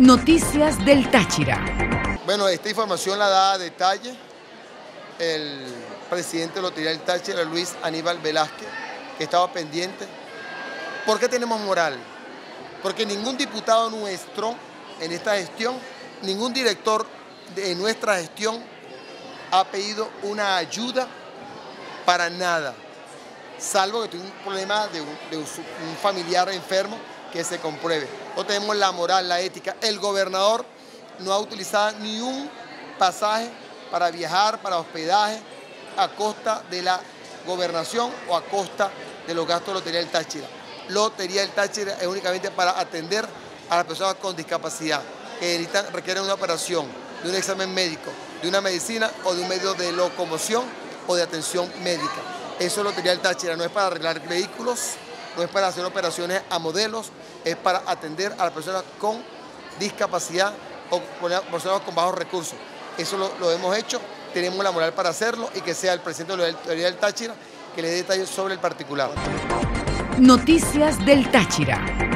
Noticias del Táchira. Bueno, esta información la da a detalle el presidente de Lotería del Táchira, Luis Aníbal Velázquez, que estaba pendiente. ¿Por qué tenemos moral? Porque ningún diputado nuestro en esta gestión, ningún director de nuestra gestión ha pedido una ayuda para nada, salvo que tuvo un problema de un, de un familiar enfermo que se compruebe. No tenemos la moral, la ética. El gobernador no ha utilizado ni un pasaje para viajar, para hospedaje, a costa de la gobernación o a costa de los gastos de Lotería del Táchira. Lotería del Táchira es únicamente para atender a las personas con discapacidad que requieren una operación, de un examen médico, de una medicina o de un medio de locomoción o de atención médica. Eso es Lotería del Táchira, no es para arreglar vehículos, no es para hacer operaciones a modelos, es para atender a las personas con discapacidad o personas con bajos recursos. Eso lo, hemos hecho, tenemos la moral para hacerlo y que sea el presidente de la del Táchira que le dé detalles sobre el particular. Noticias del Táchira.